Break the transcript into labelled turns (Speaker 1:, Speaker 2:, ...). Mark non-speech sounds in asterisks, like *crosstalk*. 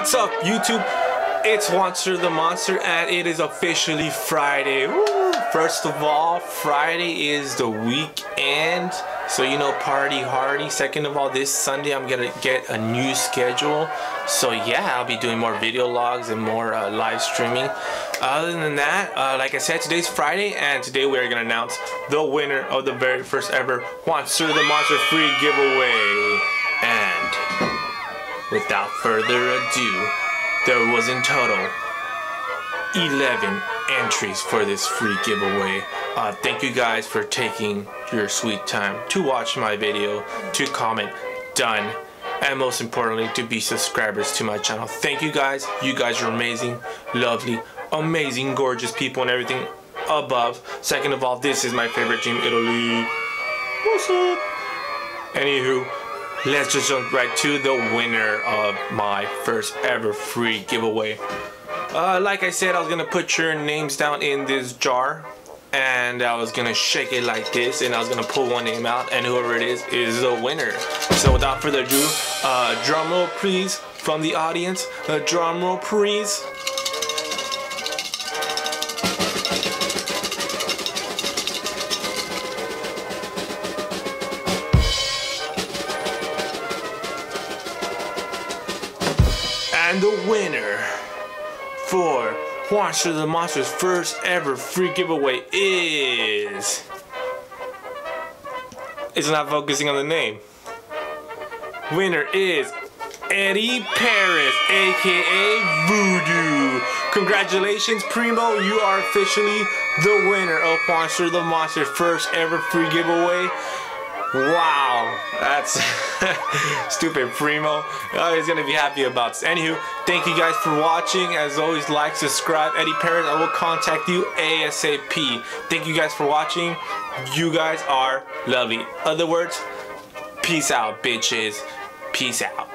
Speaker 1: What's up, YouTube? It's Juanster the Monster, and it is officially Friday. Woo! First of all, Friday is the weekend, so you know, party hardy. Second of all, this Sunday I'm gonna get a new schedule, so yeah, I'll be doing more video logs and more uh, live streaming. Other than that, uh, like I said, today's Friday, and today we are gonna announce the winner of the very first ever Juanster the Monster free giveaway. And Without further ado, there was in total 11 entries for this free giveaway. Uh, thank you guys for taking your sweet time to watch my video, to comment, done, and most importantly, to be subscribers to my channel. Thank you guys. You guys are amazing, lovely, amazing, gorgeous people and everything above. Second of all, this is my favorite team, Italy. What's up? Anywho, let's just jump right to the winner of my first ever free giveaway. Uh, like I said, I was gonna put your names down in this jar and I was gonna shake it like this and I was gonna pull one name out and whoever it is is the winner. So without further ado, uh, drum roll please from the audience. Uh, drum roll please. The winner for Juanster the Monster's first ever free giveaway is. It's not focusing on the name. Winner is Eddie Paris, aka Voodoo. Congratulations, Primo. You are officially the winner of Juanster the Monster's first ever free giveaway. Wow, that's *laughs* stupid Primo. Oh, he's gonna be happy about this. Anywho, thank you guys for watching. As always, like, subscribe. Eddie Paris, I will contact you ASAP. Thank you guys for watching. You guys are lovely. Other words, peace out, bitches. Peace out.